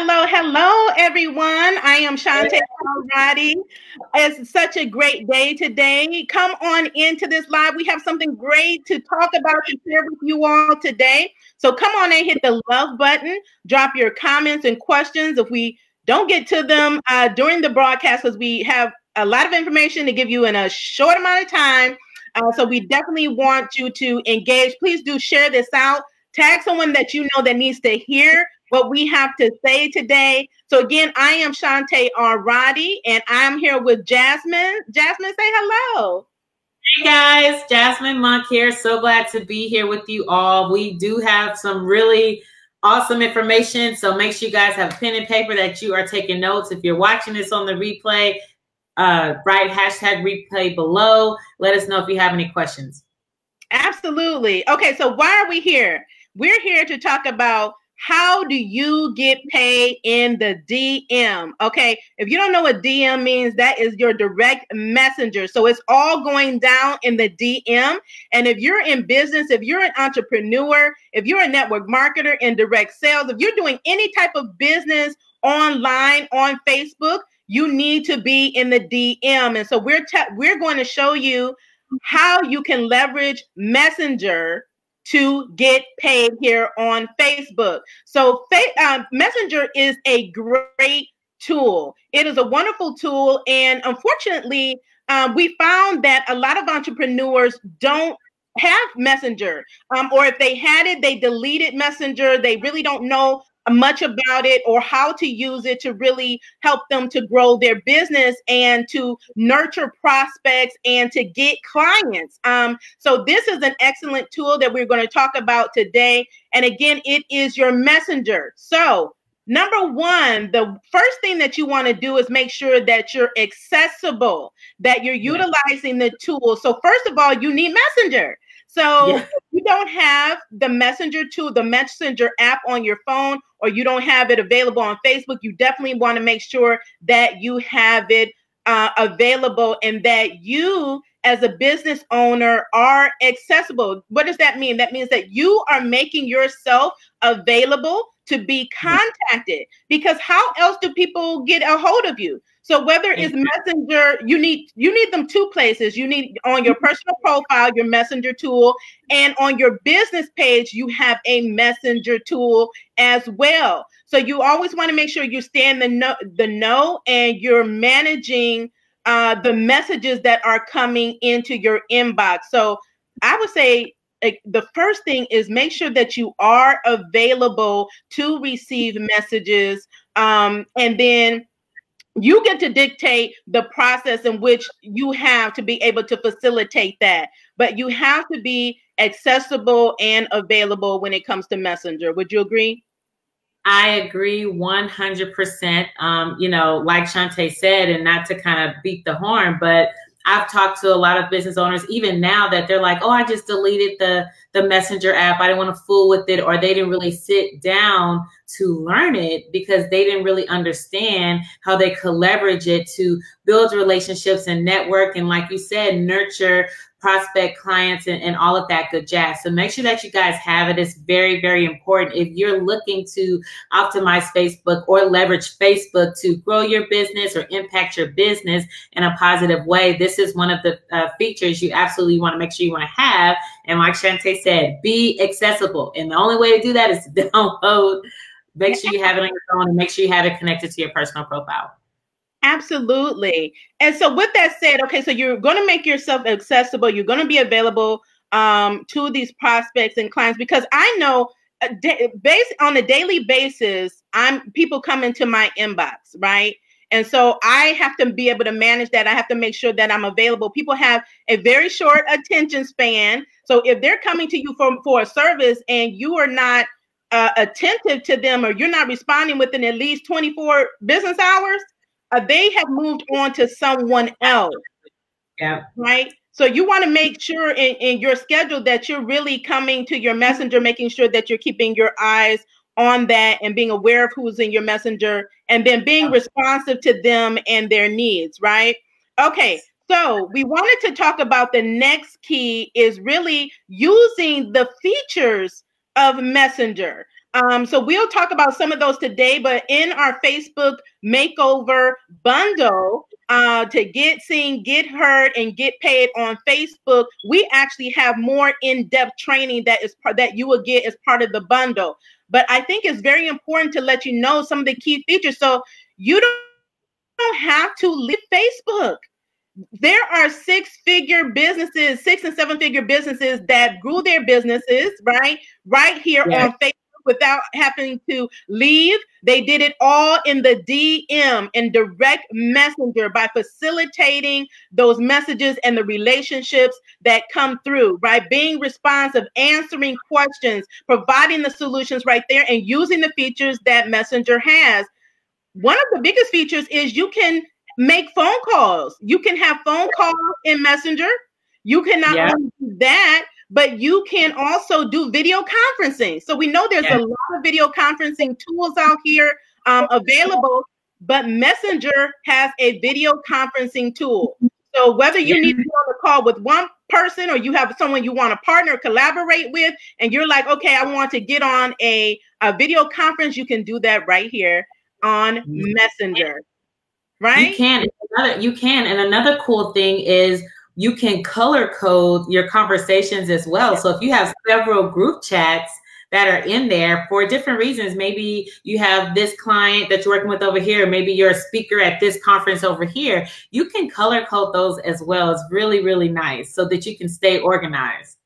hello, hello, everyone. I am Shante Roddy. It's such a great day today. Come on into this live. We have something great to talk about and share with you all today. So come on and hit the love button. Drop your comments and questions. If we don't get to them uh, during the broadcast, because we have a lot of information to give you in a short amount of time. Uh, so we definitely want you to engage. Please do share this out. Tag someone that you know that needs to hear what we have to say today. So again, I am Shante R. Roddy, and I'm here with Jasmine. Jasmine, say hello. Hey guys, Jasmine Monk here. So glad to be here with you all. We do have some really awesome information. So make sure you guys have a pen and paper that you are taking notes. If you're watching this on the replay, uh, write hashtag replay below. Let us know if you have any questions. Absolutely. Okay, so why are we here? We're here to talk about how do you get paid in the DM? Okay, if you don't know what DM means, that is your direct messenger. So it's all going down in the DM. And if you're in business, if you're an entrepreneur, if you're a network marketer in direct sales, if you're doing any type of business online on Facebook, you need to be in the DM. And so we're te- we're going to show you how you can leverage Messenger to get paid here on Facebook. So, uh, Messenger is a great tool. It is a wonderful tool. And unfortunately, um, we found that a lot of entrepreneurs don't have Messenger, um, or if they had it, they deleted Messenger. They really don't know much about it or how to use it to really help them to grow their business and to nurture prospects and to get clients. Um, so this is an excellent tool that we're going to talk about today. And again, it is your messenger. So Number one, the first thing that you want to do is make sure that you're accessible, that you're utilizing the tool. So, first of all, you need Messenger. So yeah. you don't have the messenger tool, the messenger app on your phone, or you don't have it available on Facebook, you definitely want to make sure that you have it uh, available and that you as a business owner are accessible. What does that mean? That means that you are making yourself available to be contacted because how else do people get a hold of you? So whether it's messenger, you need you need them two places. You need on your personal profile, your messenger tool, and on your business page, you have a messenger tool as well. So you always want to make sure you stand the no the know and you're managing uh, the messages that are coming into your inbox. So I would say the first thing is make sure that you are available to receive messages um, and then you get to dictate the process in which you have to be able to facilitate that but you have to be accessible and available when it comes to messenger would you agree I agree 100%. Um, you know, like Shante said, and not to kind of beat the horn, but I've talked to a lot of business owners even now that they're like, "Oh, I just deleted the the Messenger app. I didn't want to fool with it or they didn't really sit down to learn it because they didn't really understand how they could leverage it to build relationships and network and like you said, nurture prospect clients and, and all of that good jazz. So make sure that you guys have it. It's very, very important. If you're looking to optimize Facebook or leverage Facebook to grow your business or impact your business in a positive way, this is one of the uh, features you absolutely want to make sure you want to have. And like Shante said, be accessible. And the only way to do that is to download. Make sure you have it on your phone and make sure you have it connected to your personal profile. Absolutely. And so, with that said, okay, so you're going to make yourself accessible. You're going to be available um, to these prospects and clients because I know, uh, based on a daily basis, I'm people come into my inbox, right? And so I have to be able to manage that. I have to make sure that I'm available. People have a very short attention span. So if they're coming to you for, for a service and you are not uh, attentive to them or you're not responding within at least 24 business hours, uh, they have moved on to someone else. Yeah. Right. So you want to make sure in, in your schedule that you're really coming to your messenger, making sure that you're keeping your eyes on that and being aware of who's in your messenger and then being responsive to them and their needs, right? Okay. So we wanted to talk about the next key is really using the features of messenger Um, so we'll talk about some of those today, but in our Facebook makeover bundle, uh, to get seen, get heard, and get paid on Facebook, we actually have more in-depth training that is that you will get as part of the bundle. But I think it's very important to let you know some of the key features. So you don't, don't have to leave Facebook there are six figure businesses, six and seven figure businesses that grew their businesses, right? Right here on Facebook without having to leave. They did it all in the DM and direct messenger by facilitating those messages and the relationships that come through, right? Being responsive, answering questions, providing the solutions right there, and using the features that Messenger has. One of the biggest features is you can make phone calls. You can have phone calls in Messenger. You cannot yeah. only do that, but you can also do video conferencing. So we know there's yeah. a lot of video conferencing tools out here um, available, but Messenger has a video conferencing tool. So whether you need to be on a call with one person or you have someone you want to partner collaborate with, and you're like, okay, I want to get on a, a video conference, you can do that right here on Messenger. Right? You can. Another, you can. And another cool thing is you can color code your conversations as well. So if you have several group chats that are in there for different reasons, maybe you have this client that you're working with over here, maybe you're a speaker at this conference over here, you can color code those as well. It's really, really nice so that you can stay organized.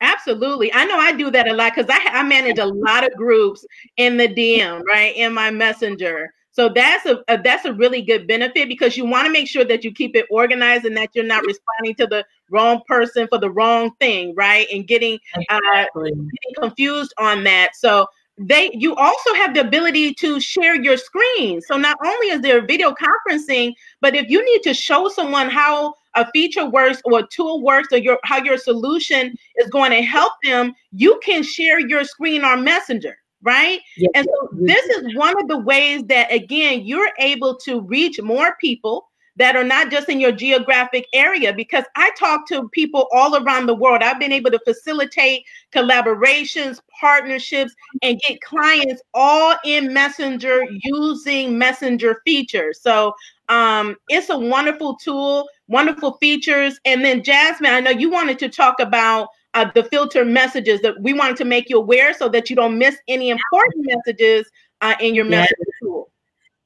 Absolutely. I know I do that a lot because I, I manage a lot of groups in the DM, right? In my messenger. So that's a, a, that's a really good benefit because you want to make sure that you keep it organized and that you're not responding to the wrong person for the wrong thing, right? And getting, uh, getting confused on that. So they you also have the ability to share your screen. So not only is there video conferencing, but if you need to show someone how a feature works or a tool works or your how your solution is going to help them, you can share your screen on Messenger right? Yes. And so this is one of the ways that, again, you're able to reach more people that are not just in your geographic area because I talk to people all around the world. I've been able to facilitate collaborations, partnerships, and get clients all in Messenger using Messenger features. So um, it's a wonderful tool, wonderful features. And then, Jasmine, I know you wanted to talk about uh, the filter messages that we wanted to make you aware so that you don't miss any important messages uh, in your message tool.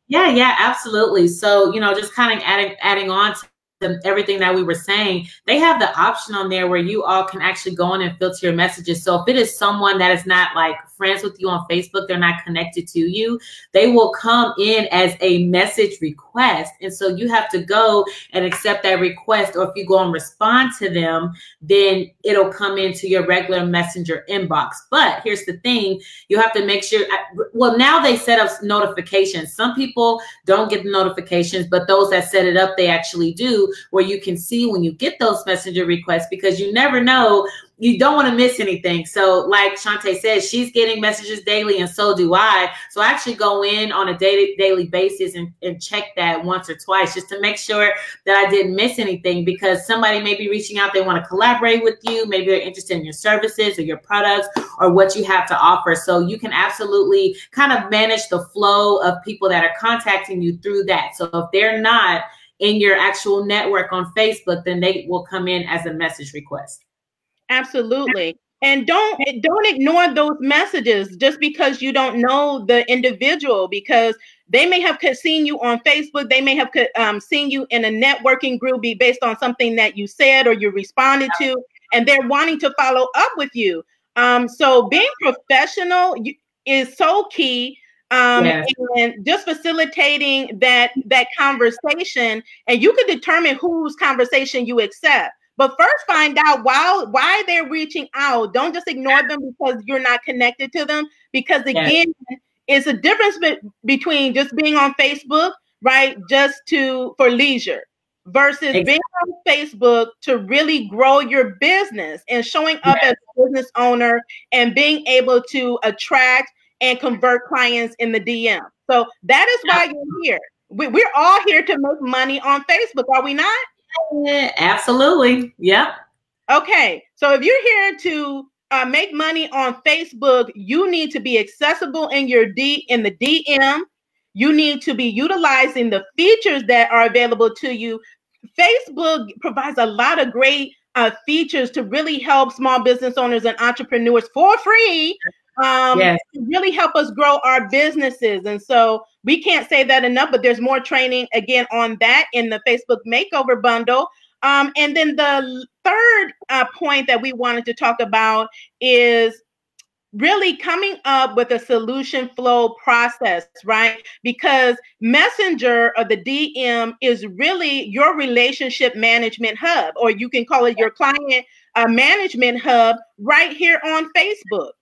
Yeah, yeah, absolutely. So, you know, just kind of adding adding on to everything that we were saying, they have the option on there where you all can actually go in and filter your messages. So if it is someone that is not like friends with you on Facebook, they're not connected to you, they will come in as a message request. And so you have to go and accept that request. Or if you go and respond to them, then it'll come into your regular messenger inbox. But here's the thing you have to make sure, well, now they set up notifications. Some people don't get the notifications, but those that set it up, they actually do where you can see when you get those messenger requests because you never know you don't want to miss anything. So, like Shante says, she's getting messages daily, and so do I. So, I actually go in on a daily daily basis and, and check that once or twice just to make sure that I didn't miss anything because somebody may be reaching out, they want to collaborate with you, maybe they're interested in your services or your products or what you have to offer. So, you can absolutely kind of manage the flow of people that are contacting you through that. So, if they're not in your actual network on Facebook, then they will come in as a message request. Absolutely. And don't don't ignore those messages just because you don't know the individual because they may have seen you on Facebook. They may have um, seen you in a networking group be based on something that you said or you responded to, and they're wanting to follow up with you. Um, so being professional is so key um, yeah. and just facilitating that that conversation and you can determine whose conversation you accept but first find out why why they're reaching out don't just ignore them because you're not connected to them because again yeah. it's a difference be- between just being on facebook right just to for leisure versus exactly. being on facebook to really grow your business and showing up as a business owner and being able to attract and convert clients in the DM. So that is why you're here. We, we're all here to make money on Facebook, are we not? Yeah, absolutely. Yep. Okay. So if you're here to uh, make money on Facebook, you need to be accessible in your D in the DM. You need to be utilizing the features that are available to you. Facebook provides a lot of great uh, features to really help small business owners and entrepreneurs for free um, yes. to really help us grow our businesses. And so we can't say that enough, but there's more training again on that in the Facebook Makeover Bundle. Um, and then the third uh, point that we wanted to talk about is really coming up with a solution flow process, right? Because Messenger or the DM is really your relationship management hub, or you can call it your client uh, management hub right here on Facebook.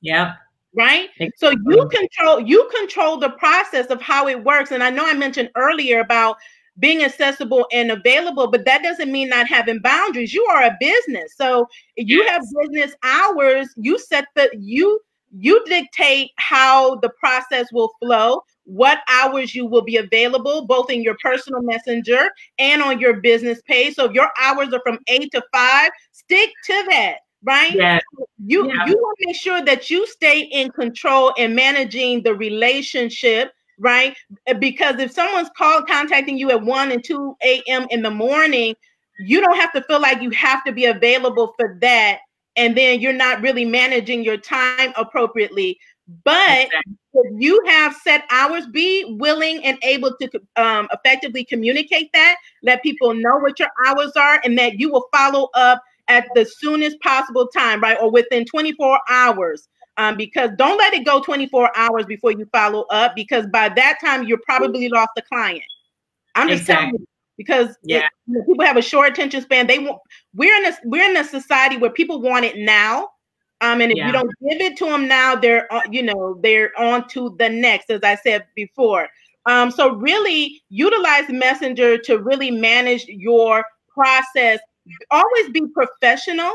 Yeah. Right. So you control you control the process of how it works. And I know I mentioned earlier about being accessible and available, but that doesn't mean not having boundaries. You are a business. So you have business hours, you set the you you dictate how the process will flow, what hours you will be available, both in your personal messenger and on your business page. So if your hours are from eight to five, stick to that right? Yeah. You yeah. you want to make sure that you stay in control and managing the relationship, right? Because if someone's called contacting you at 1 and 2 a.m. in the morning, you don't have to feel like you have to be available for that. And then you're not really managing your time appropriately. But exactly. if you have set hours, be willing and able to um, effectively communicate that, let people know what your hours are, and that you will follow up at the soonest possible time, right? Or within 24 hours. Um, because don't let it go 24 hours before you follow up, because by that time you're probably lost the client. I'm just exactly. telling you because yeah. It, people have a short attention span. They want we're in a we're in a society where people want it now. Um, and if yeah. you don't give it to them now, they're uh, you know they're on to the next, as I said before. Um, so really utilize Messenger to really manage your process always be professional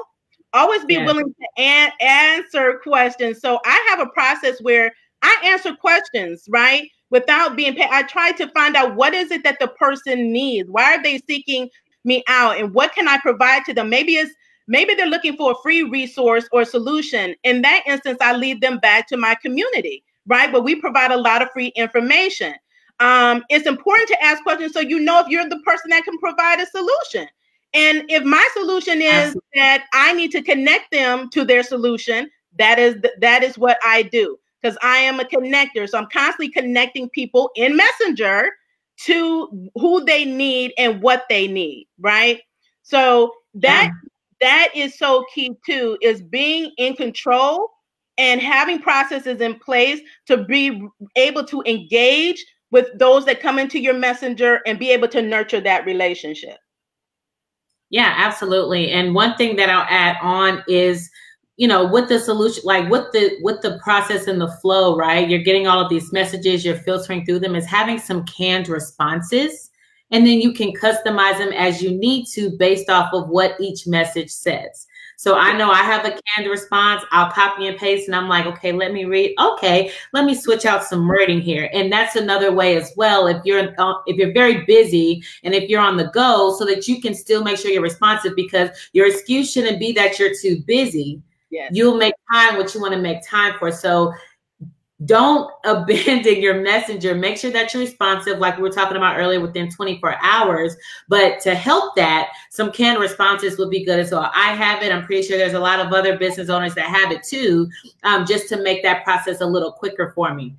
always be willing to an- answer questions. So i have a process where i answer questions right without being paid i try to find out what is it that the person needs? Why are they seeking me out? And what can i provide to them? Maybe it's maybe they're looking for a free resource or solution. In that instance i lead them back to my community right but we provide a lot of free information. Um, it's important to ask questions so you know if you're the person that can provide a solution and if my solution is Absolutely. that I need to connect them to their solution, that is th- that is what I do because I am a connector. So I'm constantly connecting people in Messenger to who they need and what they need, right? So that yeah. that is so key too is being in control and having processes in place to be able to engage with those that come into your messenger and be able to nurture that relationship. Yeah, absolutely. And one thing that I'll add on is you know with the solution like with the with the process and the flow right? You're getting all of these messages you're filtering through them is having some canned responses. And then you can customize them as you need to based off of what each message says so I know I have a canned response. I'll copy and paste, and I'm like, okay, let me read. Okay, let me switch out some wording here, and that's another way as well. If you're uh, if you're very busy and if you're on the go, so that you can still make sure you're responsive, because your excuse shouldn't be that you're too busy. Yes. You'll make time what you want to make time for. So don't abandon your messenger. Make sure that you're responsive, like we were talking about earlier, within 24 hours. But to help that, some canned responses would be good as well. I have it. I'm pretty sure there's a lot of other business owners that have it too, um, just to make that process a little quicker for me.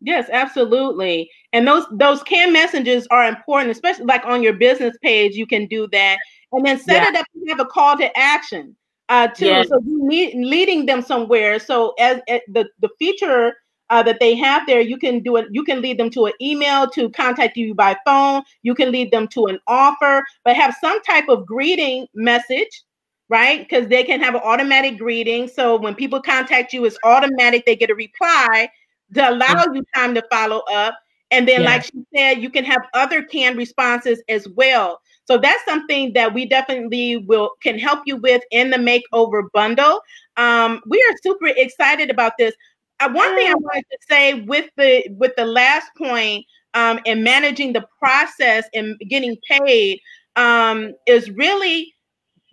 Yes, absolutely. And those those canned messages are important, especially like on your business page. You can do that, and then set yeah. it up to have a call to action uh, too. Yes. So you need leading them somewhere. So as, as the the feature uh, that they have there, you can do it. You can lead them to an email to contact you by phone. You can lead them to an offer, but have some type of greeting message, right? Because they can have an automatic greeting. So when people contact you, it's automatic. They get a reply to allow you time to follow up. And then, yeah. like she said, you can have other canned responses as well. So that's something that we definitely will can help you with in the makeover bundle. Um, we are super excited about this uh, one thing I mm. wanted to say with the with the last point um, in managing the process and getting paid um, is really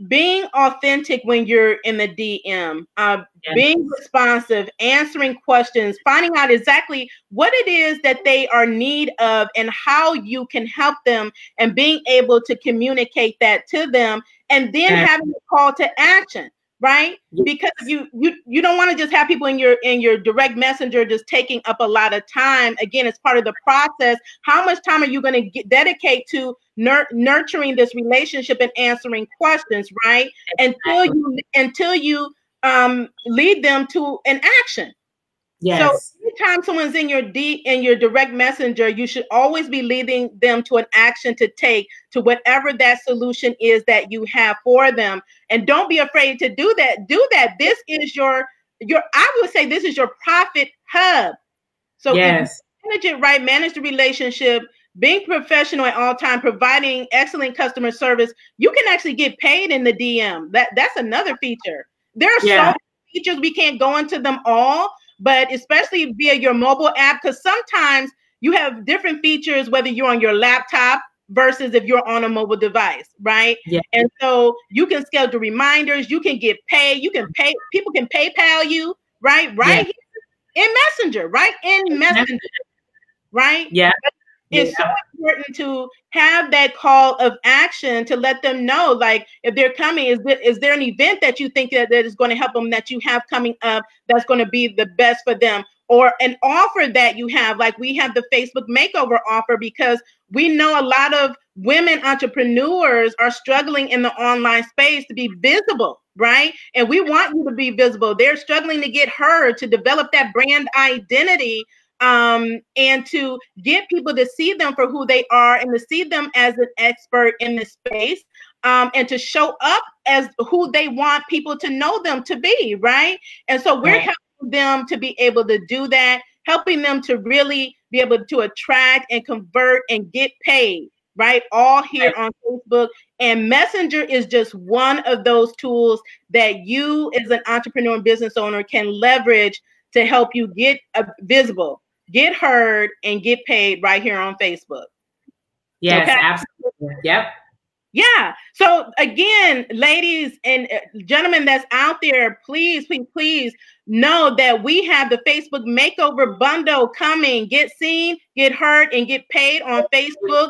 being authentic when you're in the DM, uh, yes. being responsive, answering questions, finding out exactly what it is that they are need of and how you can help them, and being able to communicate that to them, and then yes. having a call to action right? Because you you you don't want to just have people in your in your direct messenger just taking up a lot of time. Again it's part of the process. How much time are you going to dedicate to nur- nurturing this relationship and answering questions right? Until you until you um lead them to an action Yes. So anytime someone's in your D in your direct messenger, you should always be leading them to an action to take to whatever that solution is that you have for them. And don't be afraid to do that. Do that. This is your your I would say this is your profit hub. So yes. manage it right, manage the relationship, being professional at all time, providing excellent customer service. You can actually get paid in the DM. That that's another feature. There are yeah. so many features we can't go into them all but especially via your mobile app, because sometimes you have different features whether you're on your laptop versus if you're on a mobile device, right? Yeah. And so you can schedule reminders, you can get paid, you can pay, people can PayPal you, right? Right yeah. in Messenger, right? In Messenger, right? Yeah. It's yeah. so important to have that call of action to let them know, like if they're coming, is there, is there an event that you think that, that is going to help them that you have coming up that's going to be the best for them? Or an offer that you have, like we have the Facebook makeover offer, because we know a lot of women entrepreneurs are struggling in the online space to be visible, right? And we want you to be visible. They're struggling to get heard, to develop that brand identity um, and to get people to see them for who they are and to see them as an expert in the space um, and to show up as who they want people to know them to be, right? And so we're right. helping them to be able to do that, helping them to really be able to attract and convert and get paid, right? All here right. on Facebook. And Messenger is just one of those tools that you, as an entrepreneur and business owner, can leverage to help you get uh, visible get heard, and get paid right here on Facebook. Yes, okay? absolutely. Yep. Yeah. So again, ladies and uh, gentlemen that's out there, please, please, please know that we have the Facebook makeover bundle coming. Get seen, get heard, and get paid on Facebook.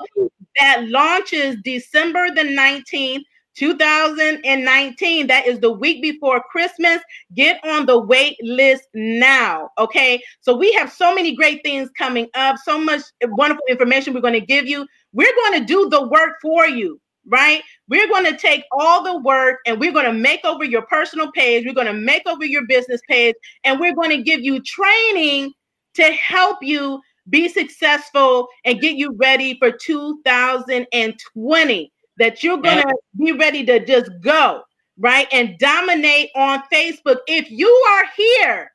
That launches December the 19th. 2019. That is the week before Christmas. Get on the wait list now. Okay. So we have so many great things coming up, so much wonderful information we're going to give you. We're going to do the work for you. Right? We're going to take all the work and we're going to make over your personal page. We're going to make over your business page and we're going to give you training to help you be successful and get you ready for 2020 that you're going to be ready to just go, right? And dominate on Facebook. If you are here,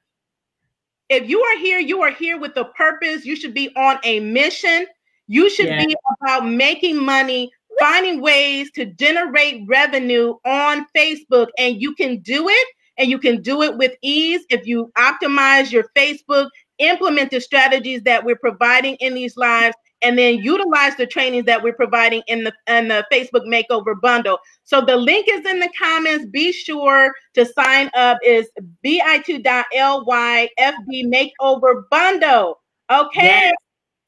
if you are here, you are here with a purpose. You should be on a mission. You should yeah. be about making money, finding ways to generate revenue on Facebook. And you can do it, and you can do it with ease if you optimize your Facebook, implement the strategies that we're providing in these lives, and then utilize the trainings that we're providing in the in the Facebook Makeover Bundle. So the link is in the comments. Be sure to sign up. Is bit.ly FB Makeover Bundle. Okay. Yes.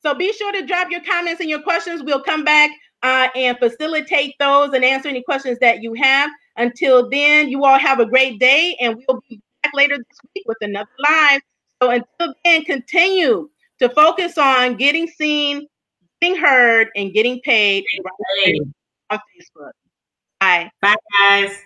So be sure to drop your comments and your questions. We'll come back uh, and facilitate those and answer any questions that you have. Until then, you all have a great day, and we'll be back later this week with another live. So until then, continue to focus on getting seen, getting heard and getting paid right on Facebook. Bye. Bye, guys.